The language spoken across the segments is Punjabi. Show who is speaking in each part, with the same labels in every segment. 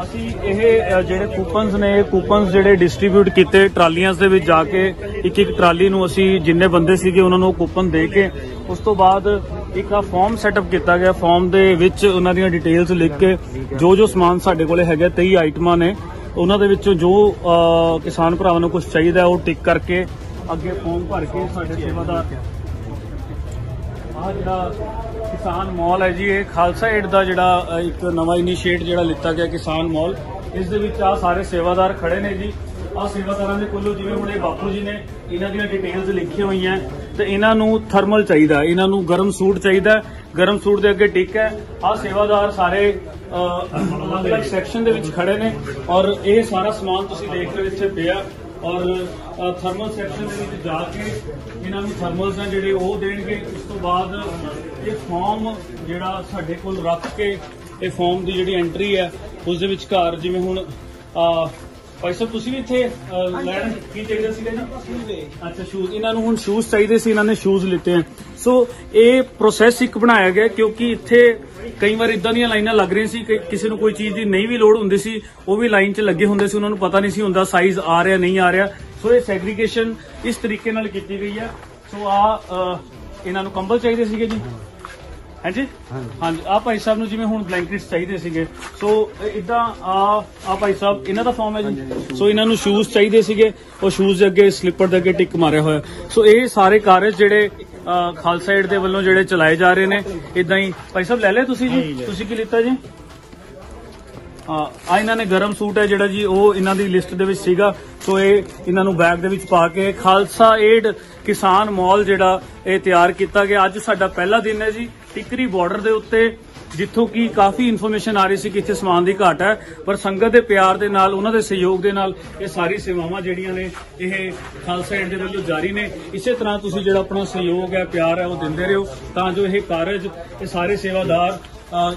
Speaker 1: ਅਸੀਂ ਇਹ ਜਿਹੜੇ ਕੂਪਨਸ ਨੇ ਇਹ ਕੂਪਨਸ ਜਿਹੜੇ ਡਿਸਟ੍ਰੀਬਿਊਟ ਕੀਤੇ ਟਰਾਲੀਆਂ ਦੇ ਵਿੱਚ ਜਾ ਕੇ, ਇੱਕ ਇੱਕ ਟਰਾਲੀ ਨੂੰ ਅਸੀਂ ਜਿੰਨੇ ਬੰਦੇ ਸੀਗੇ ਉਹਨਾਂ ਨੂੰ ਕੂਪਨ ਦੇ ਕੇ, ਉਸ ਤੋਂ ਬਾਅਦ ਇੱਕ ਆ ਫਾਰਮ ਸੈਟਅਪ ਕੀਤਾ ਗਿਆ ਫਾਰਮ ਦੇ ਵਿੱਚ ਉਹਨਾਂ ਦੀਆਂ ਡਿਟੇਲਸ ਲਿਖ ਕੇ, ਜੋ ਜੋ ਸਮਾਨ ਸਾਡੇ ਕੋਲੇ ਹੈਗਾ 23 ਆਈਟਮਾਂ ਨੇ, ਉਹਨਾਂ ਦੇ ਵਿੱਚੋਂ ਜੋ ਕਿਸਾਨ ਭਰਾਵਾਂ ਨੂੰ ਕੁਝ ਚਾਹੀਦਾ ਉਹ ਟਿਕ ਕਰਕੇ ਅੱਗੇ ਫਾਰਮ ਭਰ ਕੇ ਸਾਡੇ ਸੇਵਾਦਾਰ ਆਹ ਜਿਹੜਾ ਕਿਸਾਨ ਮਾਲ ਹੈ ਜੀ, ਇਹ ਖਾਲਸਾ ਏਡ ਦਾ ਜਿਹੜਾ ਇੱਕ ਨਵਾਂ ਇਨੀਸ਼ੀਏਟ ਜਿਹੜਾ ਲਿੱਤਾ ਗਿਆ ਕਿਸਾਨ ਮਾਲ। ਇਸ ਦੇ ਵਿੱਚ ਆ ਸਾਰੇ ਸੇਵਾਦਾਰ ਖੜੇ ਨੇ ਜੀ। ਆ ਸੇਵਾਦਾਰਾਂ ਦੇ ਕੋਲੋਂ ਜਿਵੇਂ ਹੁਣ ਇਹ ਬਾਪੂ ਜੀ ਨੇ ਇਹਨਾਂ ਦੀਆਂ ਡਿਟੇਲਸ ਲਿਖੀਆਂ ਹੋਈਆਂ, ਤੇ ਇਹਨਾਂ ਨੂੰ ਥਰਮਲ ਚਾਹੀਦਾ, ਇਹਨਾਂ ਨੂੰ ਗਰਮ ਸੂਟ ਚਾਹੀਦਾ, ਗਰਮ ਸੂਟ ਦੇ ਅੱਗੇ ਟਿਕ ਹੈ। ਆ ਸੇਵਾਦਾਰ ਸਾਰੇ ਅਲੱਗ-ਅਲੱਗ ਸੈਕਸ਼ਨ ਦੇ ਵਿੱਚ ਖੜੇ ਨੇ ਔਰ ਇਹ ਸਾਰਾ ਸਮਾਨ ਤੁਸੀਂ ਦੇਖ ਰਹੇ ਹੋ ਇੱਥੇ ਪਿਆ। ਔਰ ਥਰਮਲ ਸੈਕਸ਼ਨ ਦੇ ਵਿੱਚ ਜਾ ਕੇ ਇਹਨਾਂ ਨੂੰ ਥਰਮਲਸ ਆ ਜਿਹੜੇ ਉਹ ਦੇਣਗੇ। ਉਸ ਤੋਂ ਬਾਅਦ ਇਹ ਫਾਰਮ ਜਿਹੜਾ ਸਾਡੇ ਕੋਲ ਰੱਖ ਕੇ ਇਹ ਫਾਰਮ ਦੀ ਜਿਹੜੀ ਐਂਟਰੀ ਹੈ ਉਸ ਦੇ ਵਿਚਕਾਰ ਜਿਵੇਂ ਹੁਣ ਭਾਈ ਸਾਹਿਬ ਤੁਸੀਂ ਵੀ ਇੱਥੇ ਲੈਣ ਕੀ ਚਾਹੀਦਾ ਸੀਗਾ ਜੀ ਅੱਛਾ ਸ਼ੂਜ਼ ਇਹਨਾਂ ਨੂੰ ਹੁਣ ਸ਼ੂਜ਼ ਚਾਹੀਦੇ ਸੀ ਇਹਨਾਂ ਨੇ ਸ਼ੂਜ਼ ਲਿੱਤੇ ਆ। ਸੋ ਇਹ ਪ੍ਰੋਸੈਸ ਇੱਕ ਬਣਾਇਆ ਗਿਆ ਕਿਉਂਕਿ ਇੱਥੇ ਕਈ ਵਾਰ ਇਦਾਂ ਦੀਆਂ ਲਾਈਨਾਂ ਲੱਗ ਰਹੀਆਂ ਸੀ ਕਿ ਕਿਸੇ ਨੂੰ ਕੋਈ ਚੀਜ਼ ਦੀ ਨਹੀਂ ਵੀ ਲੋੜ ਹੁੰਦੀ ਸੀ ਉਹ ਵੀ ਲਾਈਨ 'ਚ ਲੱਗੇ ਹੁੰਦੇ ਸੀ ਉਹਨਾਂ ਨੂੰ ਪਤਾ ਨਹੀਂ ਸੀ ਹੁੰਦਾ ਸਾਈਜ਼ ਆ ਰਿਹਾ ਨਹੀਂ ਆ ਰਿਹਾ। ਸੋ ਇਹ ਸੈਗਰੀਗੇਸ਼ਨ ਇਸ ਤਰੀਕੇ ਨਾਲ ਕੀਤੀ ਗਈ ਹੈ ਸੋ ਆ ਇਹਨਾਂ ਨੂੰ ਕੰਬਲ ਚਾਹੀਦੇ ਸੀਗੇ ਜੀ? ਹਾਂਜੀ? ਹਾਂਜੀ। ਆ ਭਾਈ ਸਾਹਿਬ ਨੂੰ ਜਿਵੇਂ ਹੁਣ ਬਲੈਂਕਟਸ ਚਾਹੀਦੇ ਸੀਗੇ। ਸੋ ਇਦਾਂ ਆ ਆ ਭਾਈ ਸਾਹਿਬ ਇਹਨਾਂ ਦਾ ਫਾਰਮ ਹੈ ਜੀ? ਸੋ ਇਹਨਾਂ ਨੂੰ ਸ਼ੂਜ਼ ਚਾਹੀਦੇ ਸੀਗੇ। ਉਹ ਸ਼ੂਜ਼ ਦੇ ਅੱਗੇ ਸਲਿੱਪਰ ਦੇ ਅੱਗੇ ਟਿਕ ਮਾਰਿਆ ਹੋਇਆ। ਸੋ ਇਹ ਸਾਰੇ ਕਾਰਜ ਜਿਹੜੇ ਖਾਲਸਾ ਏਡ ਦੇ ਵੱਲੋਂ ਜਿਹੜੇ ਚਲਾਏ ਜਾ ਰਹੇ ਨੇ ਇਦਾਂ ਹੀ। ਭਾਈ ਸਾਹਿਬ ਲੈ ਲਿਆ ਤੁਸੀਂ ਜੀ? ਤੁਸੀਂ ਕੀ ਲਿੱਤਾ ਜੀ? ਆ ਇਹਨਾਂ ਨੇ ਗਰਮ ਸੂਟ ਹੈ ਜਿਹੜਾ ਜੀ ਉਹ ਇਹਨਾਂ ਦੀ ਲਿਸਟ ਦੇ ਵਿੱਚ ਸੀਗਾ। ਸੋ ਇਹ ਇਹਨਾਂ ਨੂੰ ਬੈਗ ਦੇ ਵਿੱਚ ਪਾ ਕੇ ਖਾਲਸਾ ਏਡ ਕਿਸਾਨ ਮਾਲ ਜਿਹੜਾ ਇਹ ਤਿਆਰ ਕੀਤਾ ਗਿਆ। ਅੱਜ ਸਾਡਾ ਪਹਿਲਾ ਦਿਨ ਹੈ ਜੀ। ਟਿਕਰੀ ਬਾਰਡਰ ਦੇ ਉੱਤੇ ਜਿੱਥੋਂ ਕੀ ਕਾਫੀ ਇਨਫੋਰਮੇਸ਼ਨ ਆ ਰਹੀ ਸੀ ਕਿ ਇੱਥੇ ਸਮਾਨ ਦੀ ਘਾਟ ਹੈ ਪਰ ਸੰਗਤ ਦੇ ਪਿਆਰ ਦੇ ਨਾਲ ਉਹਨਾਂ ਦੇ ਸਹਿਯੋਗ ਦੇ ਨਾਲ ਇਹ ਸਾਰੀ ਸੇਵਾਵਾਂ ਜਿਹੜੀਆਂ ਨੇ ਇਹ ਖਾਲਸਾ ਏਡ ਦੇ ਵੱਲੋਂ ਜਾਰੀ ਨੇ। ਇਸੇ ਤਰ੍ਹਾਂ ਤੁਸੀਂ ਜਿਹੜਾ ਆਪਣਾ ਸਹਿਯੋਗ ਹੈ ਪਿਆਰ ਹੈ ਉਹ ਦਿੰਦੇ ਰਹੋ ਤਾਂ ਜੋ ਇਹ ਕਾਰਜ ਇਹ ਸਾਰੇ ਸੇਵਾਦਾਰ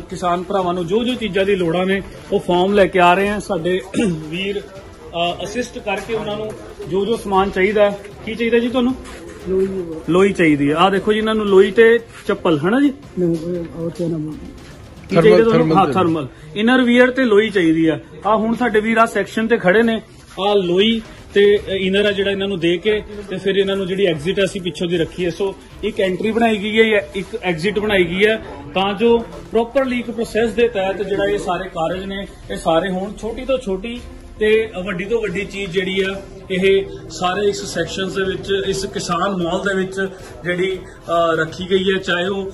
Speaker 1: ਕਿਸਾਨ ਭਰਾਵਾਂ ਨੂੰ ਜੋ ਜੋ ਚੀਜ਼ਾਂ ਦੀ ਲੋੜਾਂ ਨੇ ਉਹ ਫਾਰਮ ਲੈ ਕੇ ਆ ਰਹੇ ਆ ਸਾਡੇ ਵੀਰ ਅਸਿਸਟ ਕਰਕੇ ਉਹਨਾਂ ਨੂੰ ਜੋ ਜੋ ਸਮਾਨ ਚਾਹੀਦਾ। ਕੀ ਚਾਹੀਦਾ ਜੀ ਤੁਹਾਨੂੰ? ਲੋਈ ਚਾਹੀਦੀ ਹੈ। ਆ ਦੇਖੋ ਜੀ ਇਹਨਾਂ ਨੂੰ ਲੋਈ ਤੇ ਚੱਪਲ ਹਨਾ ਜੀ? ਕੀ ਚਾਹੀਦਾ ਤੁਹਾਨੂੰ? ਹਾਂ ਥਰਮਲ ਇਨਰ ਵੀਅਰ ਤੇ ਲੋਈ ਚਾਹੀਦੀ ਆ। ਆ ਹੁਣ ਸਾਡੇ ਵੀਰ ਆ ਸੈਕਸ਼ਨ ਤੇ ਖੜੇ ਨੇ। ਆ ਲੋਈ ਤੇ ਇਨਰ ਆ ਜਿਹੜਾ ਇਹਨਾਂ ਨੂੰ ਦੇ ਕੇ ਤੇ ਫਿਰ ਇਹਨਾਂ ਨੂੰ ਜਿਹੜੀ ਐਗਜ਼ਿਟ ਅਸੀਂ ਪਿੱਛੋਂ ਦੀ ਰੱਖੀ ਹੈ ਸੋ ਇੱਕ ਐਂਟਰੀ ਬਣਾਈ ਗਈ ਹੈ ਇੱਕ ਐਗਜ਼ਿਟ ਬਣਾਈ ਗਈ ਹੈ ਤਾਂ ਜੋ ਪ੍ਰੋਪਰਲੀ ਇੱਕ ਪ੍ਰੋਸੈਸ ਦੇ ਤਹਿਤ ਜਿਹੜਾ ਇਹ ਸਾਰੇ ਕਾਰਜ ਨੇ ਇਹ ਸਾਰੇ ਹੋਣ। ਛੋਟੀ ਤੋਂ ਛੋਟੀ ਤੇ ਵੱਡੀ ਤੋਂ ਵੱਡੀ ਚੀਜ਼ ਜਿਹੜੀ ਆ ਇਹ ਸਾਰੇ ਇਸ ਸੈਕਸ਼ਨਸ ਦੇ ਵਿੱਚ, ਇਸ ਕਿਸਾਨ ਮਾਲ ਦੇ ਵਿੱਚ ਜਿਹੜੀ ਰੱਖੀ ਗਈ ਹੈ। ਚਾਹੇ ਉਹ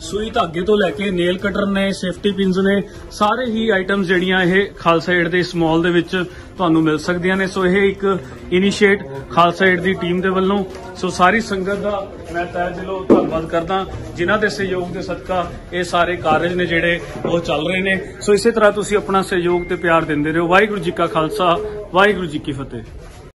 Speaker 1: ਸੂਈ ਧਾਗੇ ਤੋਂ ਲੈ ਕੇ ਨੇਲ ਕਟਰ ਨੇ ਸੇਫਟੀ ਪਿੰਸ ਨੇ, ਸਾਰੇ ਹੀ ਆਈਟਮਸ ਜਿਹੜੀਆਂ ਇਹ ਖਾਲਸਾ ਏਡ ਦੇ ਇਸ ਮਾਲ ਦੇ ਵਿੱਚ ਤੁਹਾਨੂੰ ਮਿਲ ਸਕਦੀਆਂ ਨੇ। ਸੋ ਇਹ ਇੱਕ ਇਨੀਸ਼ੀਏਟ ਖਾਲਸਾ ਏਡ ਦੀ ਟੀਮ ਦੇ ਵੱਲੋਂ। ਸੋ ਸਾਰੀ ਸੰਗਤ ਦਾ ਮੈਂ ਤਹਿ ਦਿਲੋਂ ਧੰਨਵਾਦ ਕਰਦਾ। ਜਿਨ੍ਹਾਂ ਦੇ ਸਹਿਯੋਗ ਦੇ ਸਦਕਾ ਇਹ ਸਾਰੇ ਕਾਰਜ ਨੇ ਜਿਹੜੇ ਉਹ ਚੱਲ ਰਹੇ ਨੇ। ਸੋ ਇਸੇ ਤਰ੍ਹਾਂ ਤੁਸੀਂ ਆਪਣਾ ਸਹਿਯੋਗ ਤੇ ਪਿਆਰ ਦਿੰਦੇ ਰਹੋ। ਵਾਹਿਗੁਰੂ ਜੀ ਕਾ ਖਾਲਸਾ, ਵਾਹਿਗੁਰੂ ਜੀ ਕੀ ਫਤਿਹ।